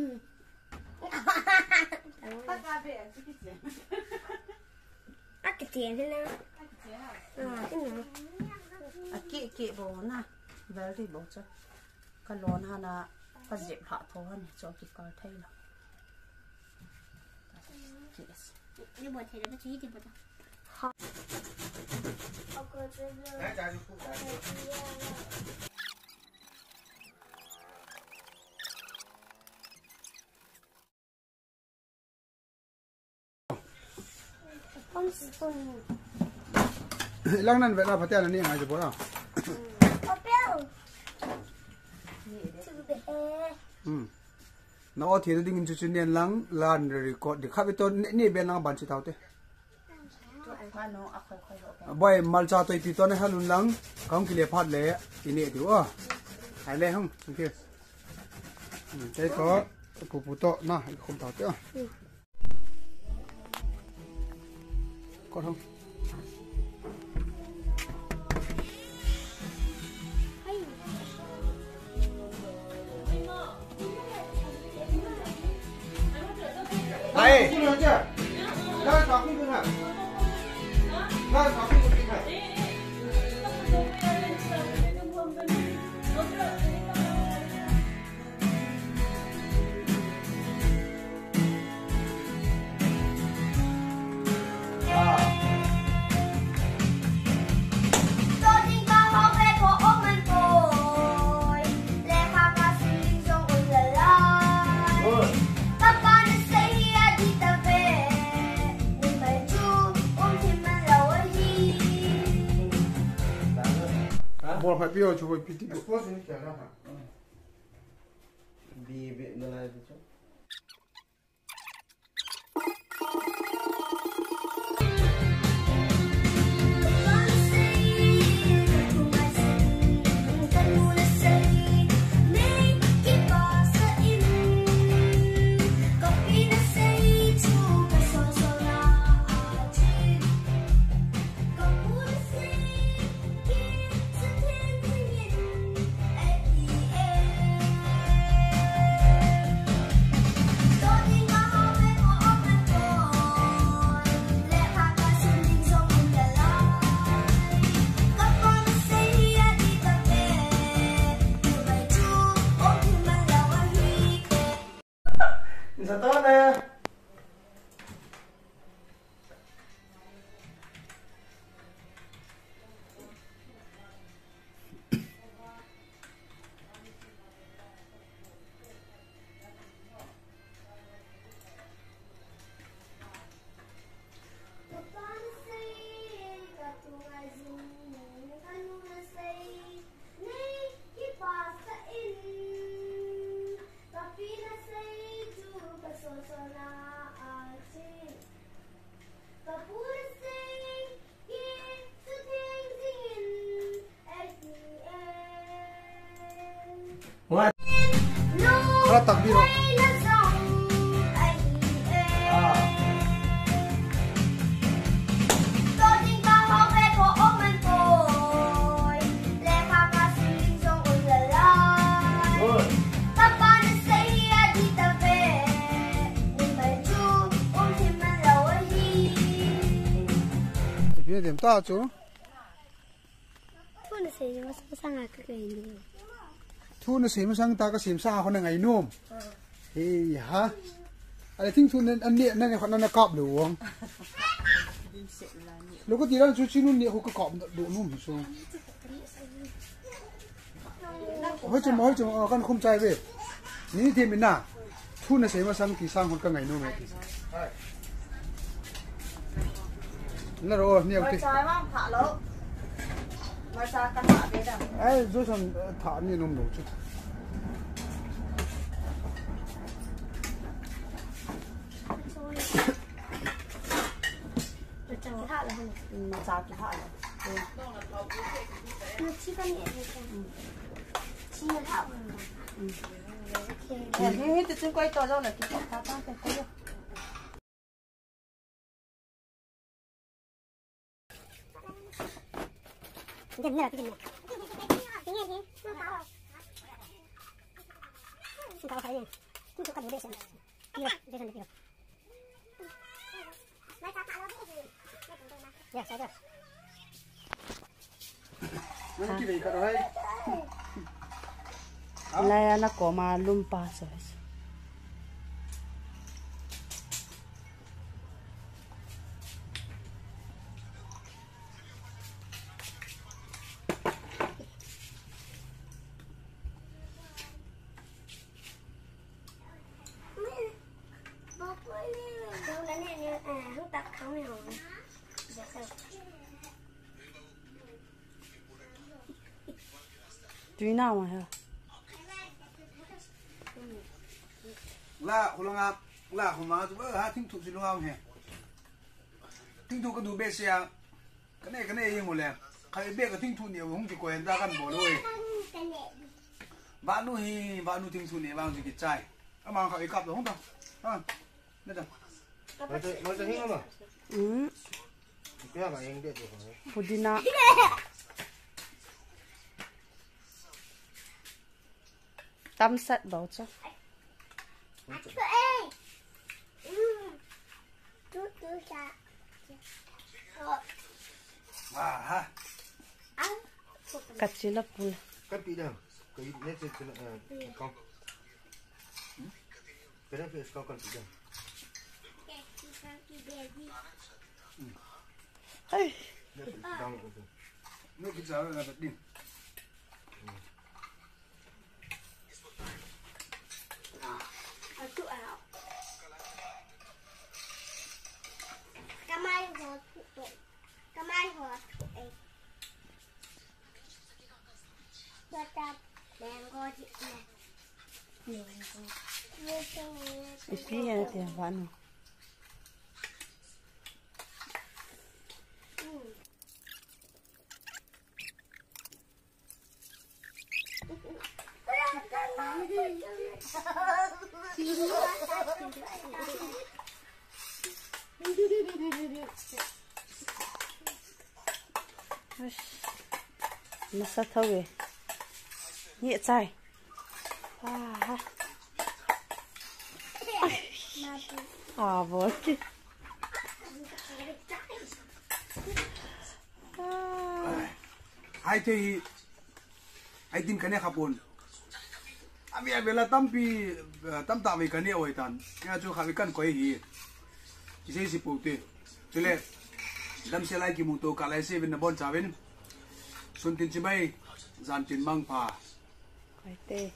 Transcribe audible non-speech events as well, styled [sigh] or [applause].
[laughs] à cái tiền thế nào à cái nào à kỵ kỵ bố na về đi bố cho cái lon hà na cái dẹp hạ thô hơn cho kỵ coi thấy là. Yes đi bộ thì nó chỉ đi bộ con con lang nan vela patia ni có béo chữ bé um nó thì nó đinh chu chu nian lang lan record de kha bi to ni bên lang ban chi tau thế? Mà mal cha tôi thì tôi ne halun lang không ki le phat le ini du a hai le không? Ok you cái có. Cụ phụ to na không tao thế à không đây bỏ phải biểu cho phải piti của post này Sa to na. What? Gì phía điểm ta chú? Tôi là xây mà sao sang à cái cái này thu nó xìm sang ta có xìm xa con ngày nôm. Thì hả? Ai think thu nên anh niệm nên con nó cọp đủ không? Lúc có gì đó chú chú nó niệm không có cọp đủ nôm xuống. Hơi chừng hơi chừng con không chạy về. Ní thì mình nà thu nó xìm sang kỳ sang con cái ngày nôm này là rồi nhiều Mà thì trái mà thả lỗ Mà trái cắn thả thế nào ai rồi xong thả như nôm đủ chứ Nó chẳng thả là không Mà trái kì thả rồi Nó chỉ có nhẹ thôi chẳng Chỉ là thả vào Ok Thế nữa. Tiếng nghe thế, nó rồi. Nó sih. Iya, udah sana kira. chú nào mà hả là hồ long áp là hồ má chú ha thinh thuộc gì long hả thinh thuộc cái đồ bê xe cái này cái này yên một lẹ cái bê cái thinh thuộc nhiều không chỉ quen ra gần bỏ đôi vạn nu hi vạn nu thinh thuộc nhiều vạn gì cái trai các bạn khỏi cặp không đâu à đây đâu mới tới mới tới hết không à ừ Tam set đó chứ. Cắt chỉ lấp bùi. Cắt bị đâu? Cái nét trên trên con. Ừ? Cái nét trên con còn bị đâu? Hey. Nó cái ừ. giờ là bật đinh. Ipi ya te Nó Ừ. thâu vậy? Nhẹ chai. Ah. Ah, wollte. Hai Chay. hai Tim, kene kapon. Ami, ay, bela, tampi, eh, tamta, ay, kene oy, tan. Kaya, chung, kawikan, koy, hi. Kisay, si, puti. Sile, dam, sila, ay, kimuto, kalay, si, vin, nabon, sabin. Suntin, si, zan tin mang, pa. Ay, Chay.